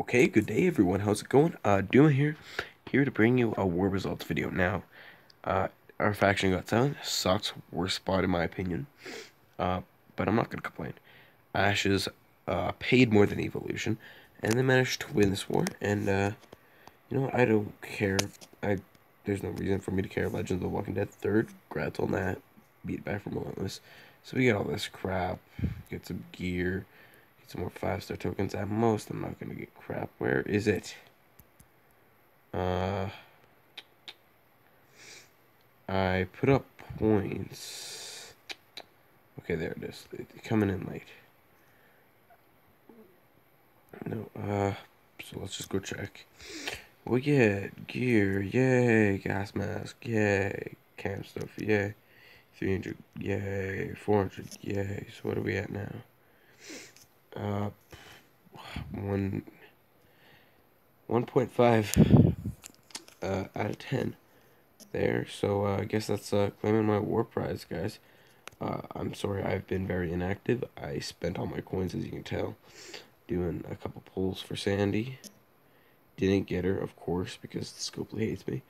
Okay, good day everyone. How's it going? Uh, Dumah here, here to bring you a war results video. Now, uh, our faction got seven. Sucks. Worst spot in my opinion. Uh, but I'm not gonna complain. Ashes, uh, paid more than Evolution, and they managed to win this war. And, uh, you know, I don't care. I, there's no reason for me to care. Legends of the Walking Dead, third. Grats on that. Beat back from Relentless. So we get all this crap. Get some gear some more five star tokens. At most, I'm not gonna get crap. Where is it? Uh, I put up points. Okay, there it is. coming in late. No, uh, so let's just go check. We get gear, yay, gas mask, yay, camp stuff, yay, 300, yay, 400, yay. So what are we at now? Uh, one, 1.5 uh, out of 10 there. So uh, I guess that's uh, claiming my war prize, guys. Uh, I'm sorry I've been very inactive. I spent all my coins, as you can tell, doing a couple pulls for Sandy. Didn't get her, of course, because Scopely hates me.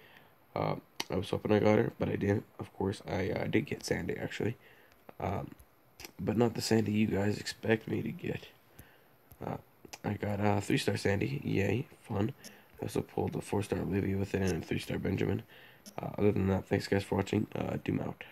Uh, I was hoping I got her, but I didn't. Of course, I uh, did get Sandy, actually. Um, but not the Sandy you guys expect me to get. Uh, I got a uh, three star Sandy, yay, fun. I also pulled a four star Olivia with it and a three star Benjamin. Uh, other than that, thanks guys for watching. Uh, Doom out.